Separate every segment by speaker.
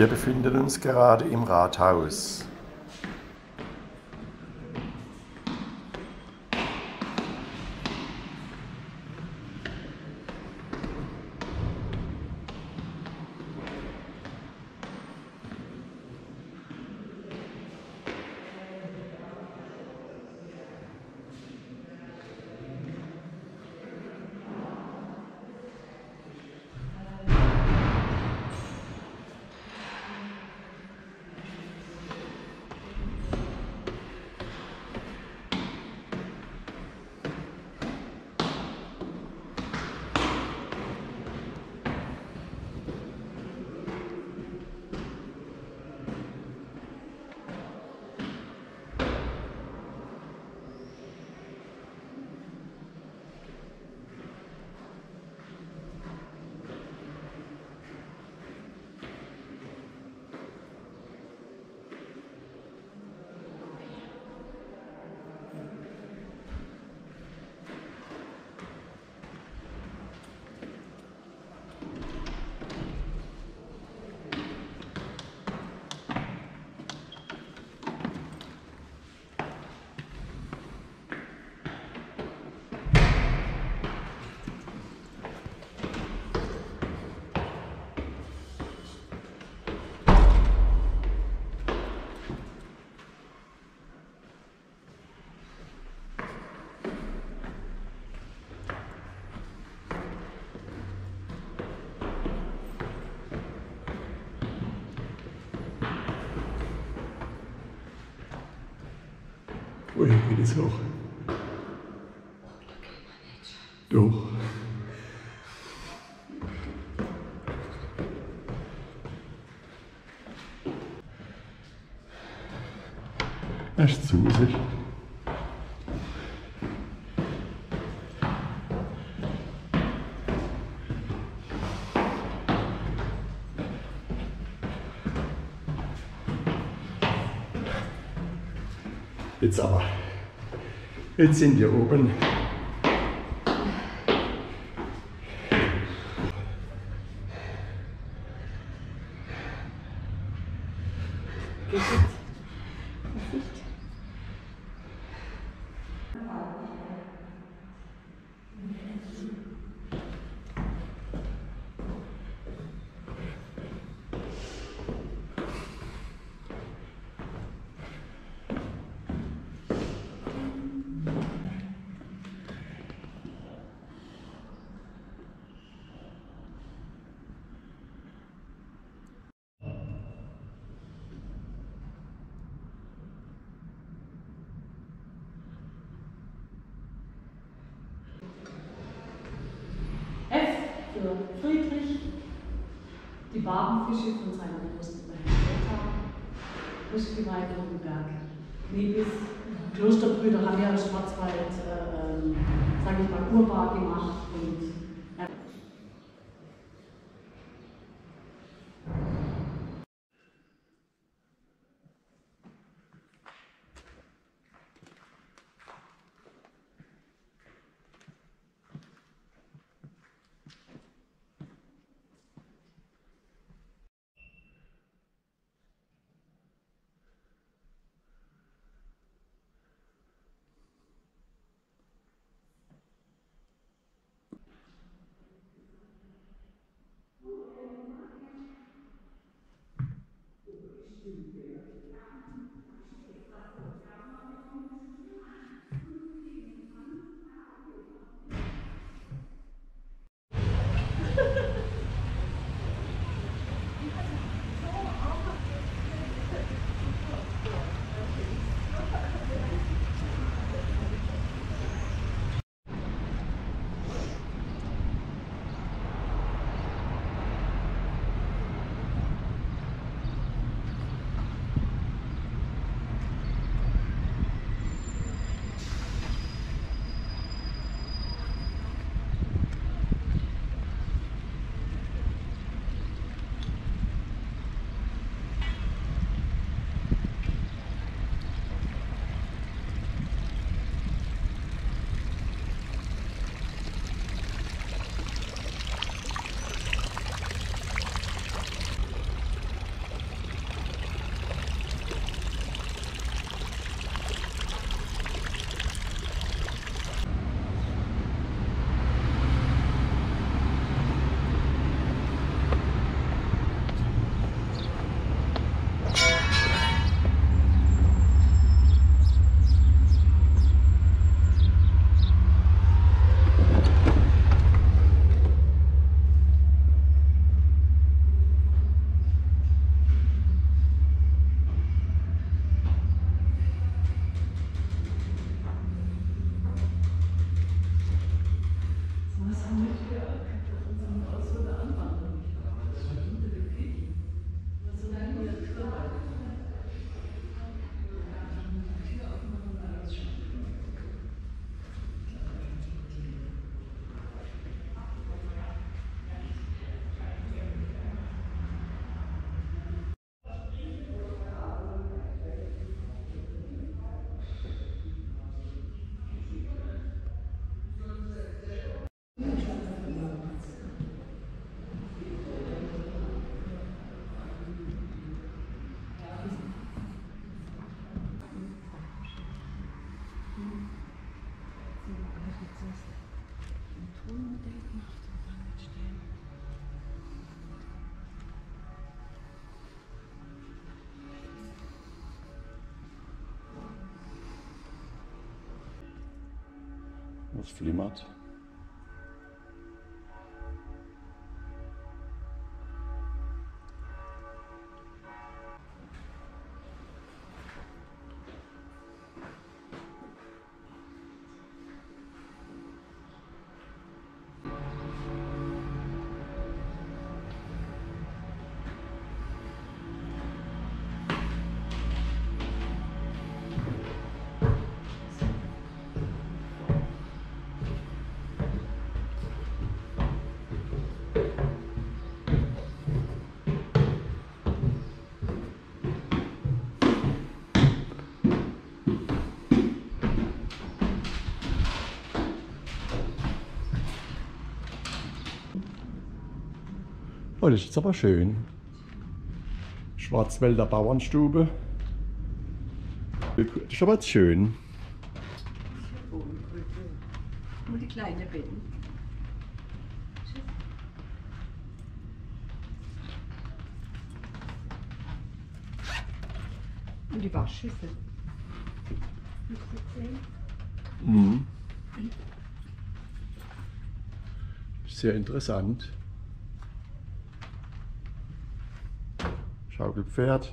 Speaker 1: Wir befinden uns gerade im Rathaus. Es hoch. Doch. Das ist Jetzt sind wir oben.
Speaker 2: Für Friedrich, die Barbenfische von seiner Großmutter Henrietta, frisch geweiht vom Berg Nebis. Klosterbrüder haben ja im Schwarzwald, äh, ähm, sage ich mal, urbar gemacht Was
Speaker 1: flimmert? Oh, das ist jetzt aber schön. Schwarzwälder Bauernstube. Das ist aber jetzt schön.
Speaker 2: Nur die kleinen Betten. Und die Waschschüssel.
Speaker 1: Mhm. Sehr interessant. Schaukelpferd.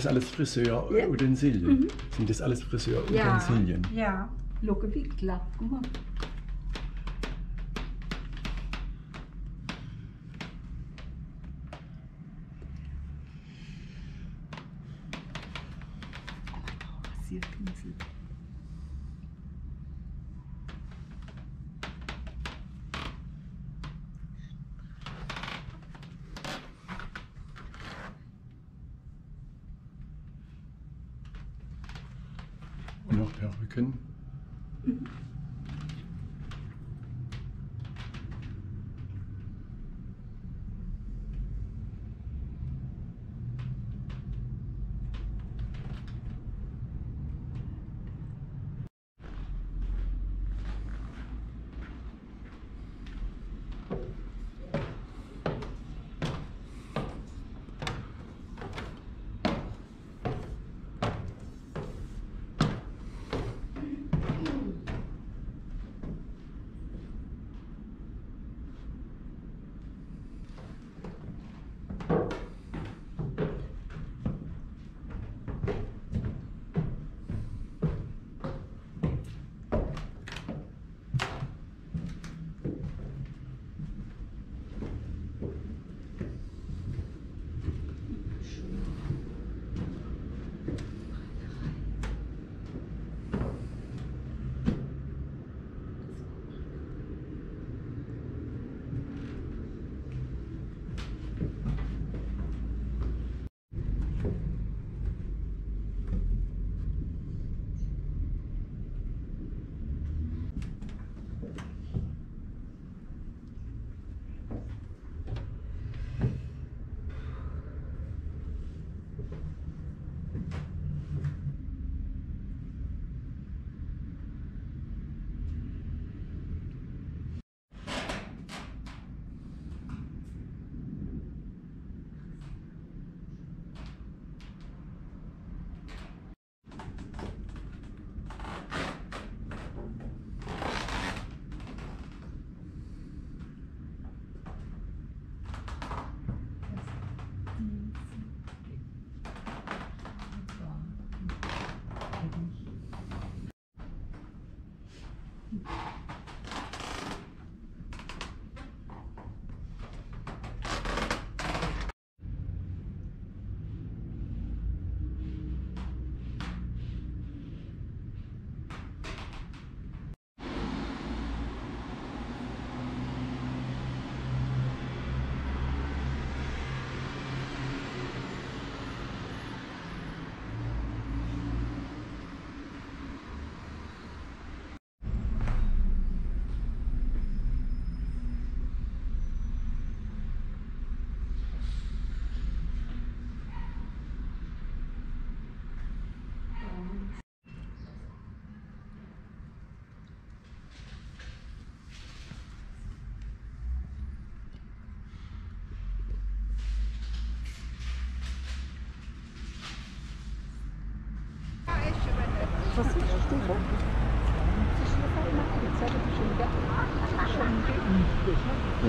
Speaker 1: Das alles Friseur-Utensilien? Sind das alles Friseur-Utensilien?
Speaker 3: Ja, schau wie glatt. Guck mal. Rasierpinsel.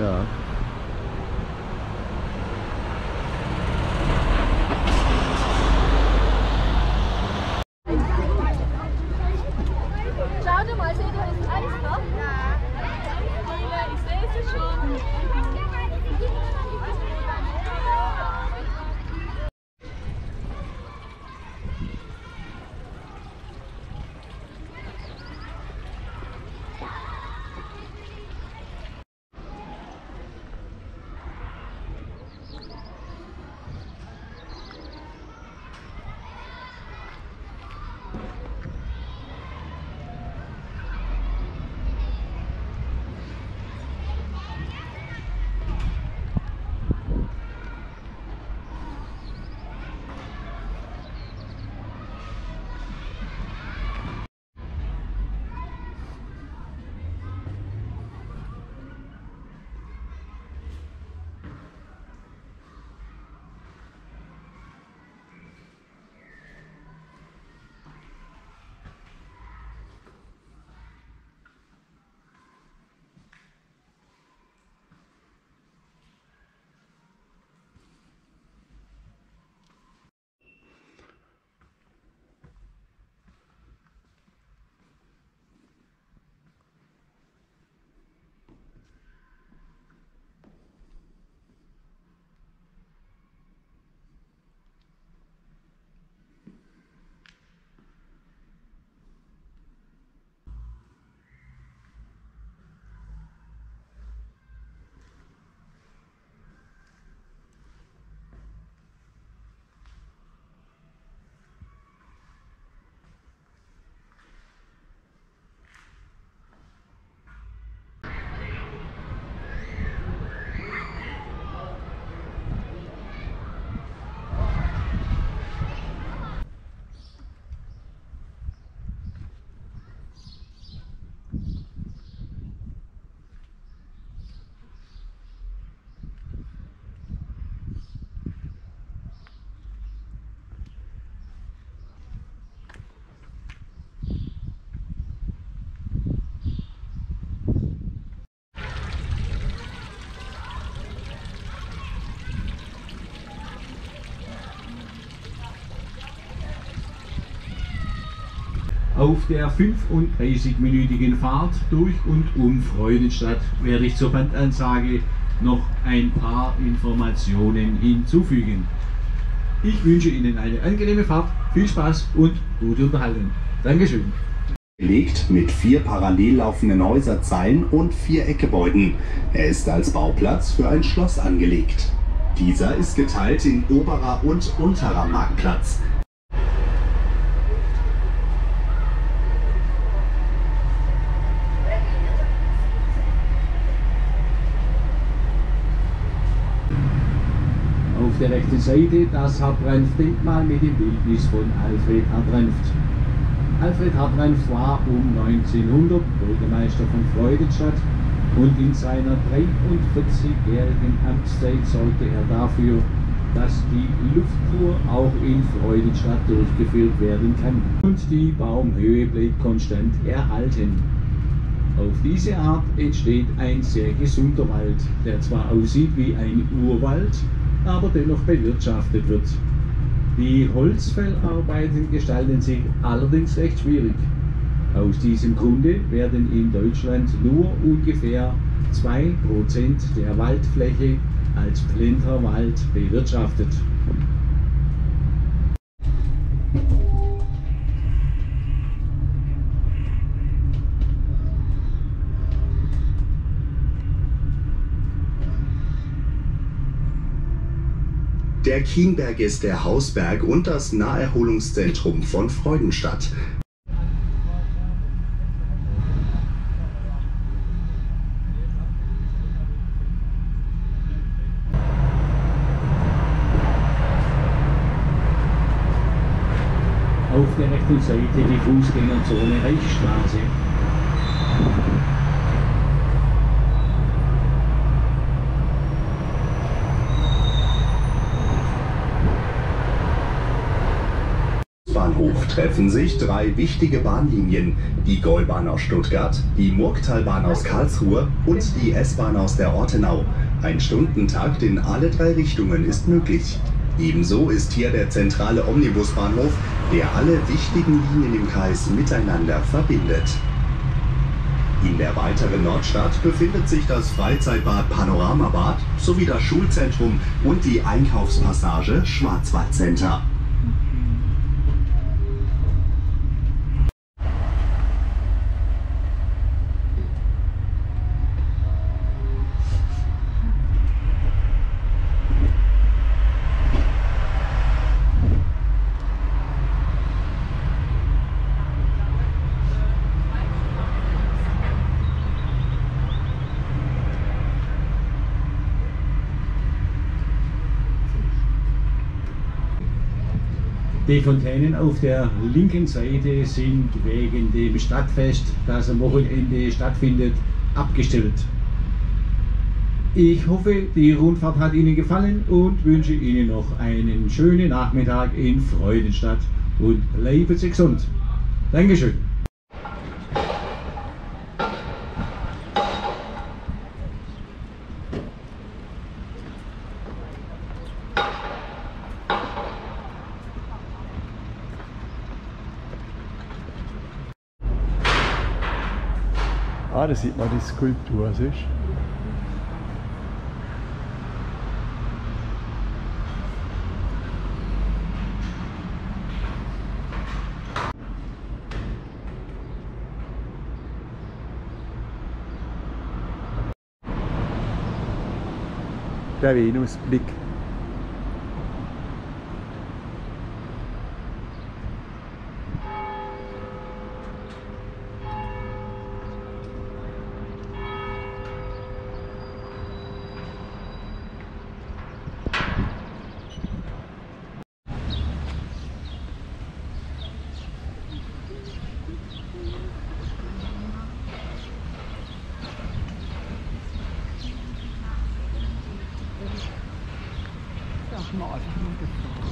Speaker 4: Yeah.
Speaker 5: Auf der 35-minütigen Fahrt durch und um Freudenstadt werde ich zur Bandansage noch ein paar Informationen hinzufügen. Ich wünsche Ihnen eine angenehme Fahrt, viel Spaß und gute Unterhaltung. Dankeschön.
Speaker 6: Gelegt mit vier parallel laufenden Häuserzeilen und vier Eckgebäuden. Er ist als Bauplatz für ein Schloss angelegt. Dieser ist geteilt in oberer und unterer Marktplatz.
Speaker 5: Auf der rechten Seite das Hartranft-Denkmal mit dem Bildnis von Alfred Hartranft. Alfred Hartranft war um 1900 Bürgermeister von Freudenstadt und in seiner 43-jährigen Amtszeit sorgte er dafür, dass die Lufttour auch in Freudenstadt durchgeführt werden kann. Und die Baumhöhe bleibt konstant erhalten. Auf diese Art entsteht ein sehr gesunder Wald, der zwar aussieht wie ein Urwald, aber dennoch bewirtschaftet wird. Die Holzfällarbeiten gestalten sich allerdings recht schwierig. Aus diesem Grunde werden in Deutschland nur ungefähr 2% der Waldfläche als Plenterwald bewirtschaftet.
Speaker 6: Der Kienberg ist der Hausberg und das Naherholungszentrum von Freudenstadt.
Speaker 5: Auf der rechten Seite die Fußgängerzone Reichsstraße.
Speaker 6: Treffen sich drei wichtige Bahnlinien. Die Gäubahn aus Stuttgart, die Murgtalbahn aus Karlsruhe und die S-Bahn aus der Ortenau. Ein Stundentakt in alle drei Richtungen ist möglich. Ebenso ist hier der zentrale Omnibusbahnhof, der alle wichtigen Linien im Kreis miteinander verbindet. In der weiteren Nordstadt befindet sich das Freizeitbad Panoramabad sowie das Schulzentrum und die Einkaufspassage Schwarzwaldcenter.
Speaker 5: Die Fontänen auf der linken Seite sind wegen dem Stadtfest, das am Wochenende stattfindet, abgestellt. Ich hoffe, die Rundfahrt hat Ihnen gefallen und wünsche Ihnen noch einen schönen Nachmittag in Freudenstadt und bleiben Sie gesund. Dankeschön.
Speaker 1: Ah, da sieht man die Skulptur, siehst? Der Venusblick.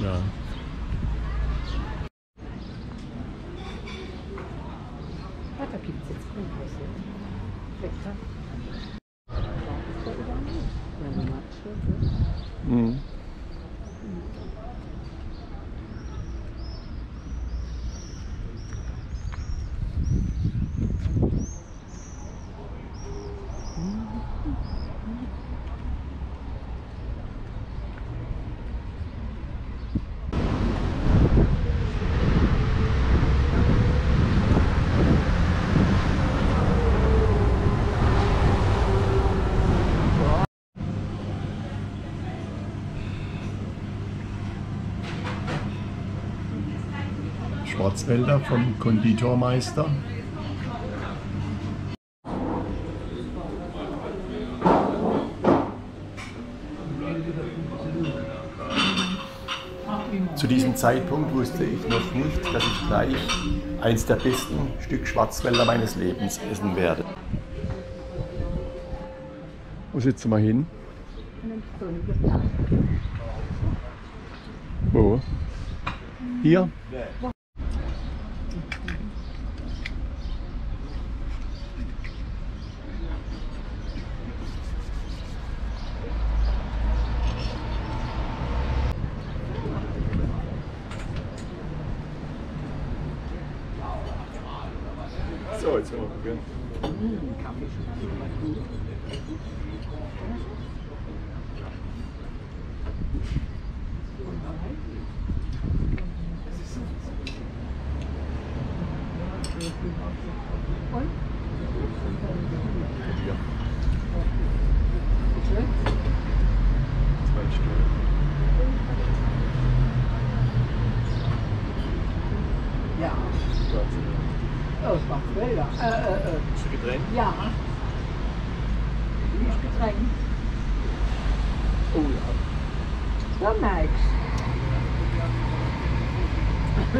Speaker 1: Ja.
Speaker 3: Schwarzwälder vom Konditormeister. Zu diesem Zeitpunkt wusste ich noch nicht, dass ich gleich eins der besten Stück Schwarzwälder meines Lebens essen werde. Wo sitzen wir hin? Wo? Hier?